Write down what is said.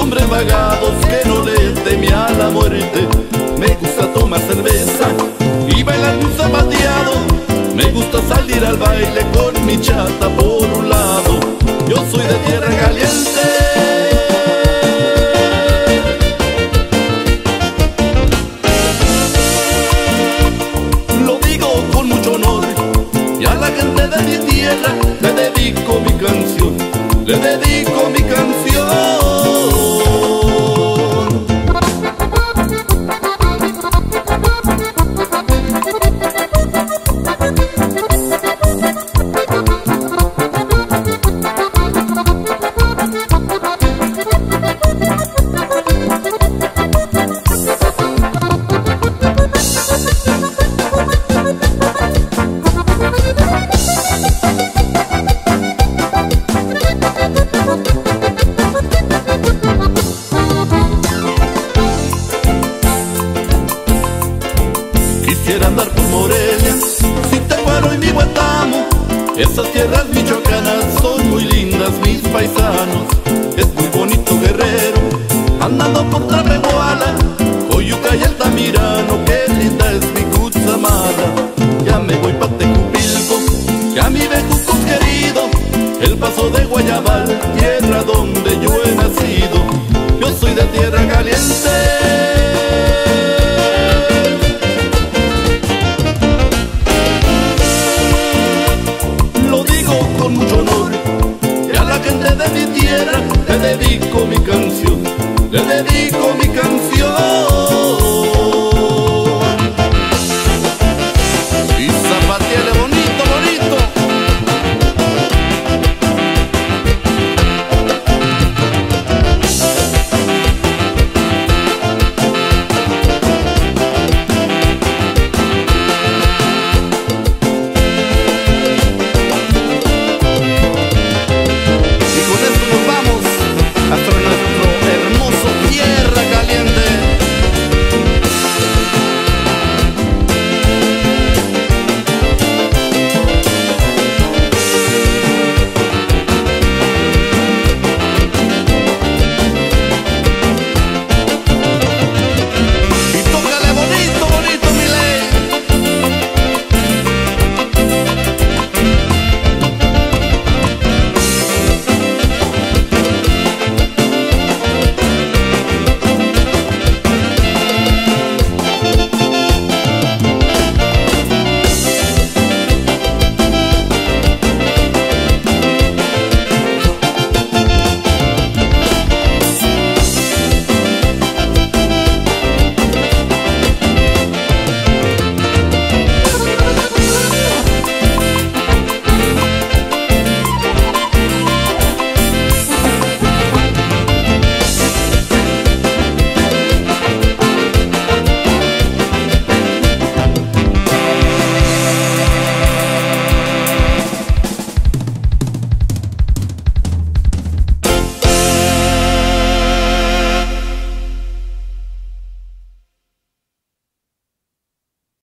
hombres vagados que no le teme a la muerte. Me gusta tomar cerveza y bailar un zapateado. Me gusta salir al baile con mi chata por un lado. Yo soy de tierra caliente. Lo digo con mucho honor y a la gente de mi tierra Quisiera andar por Morelia, si te paro y mi Guatamo. Esas tierras michoacanas son muy lindas, mis paisanos. Es muy bonito Guerrero, andando por Trapehuala, Coyuca y Altamirano, qué linda es mi Cutzamala. Ya me voy pa' Tecupilco, ya mi Bejucos querido, el paso de Guayabal, tierra donde yo he nacido. Yo soy de tierra caliente. Y a la gente de mi tierra le dedico mi canción, le dedico mi canción.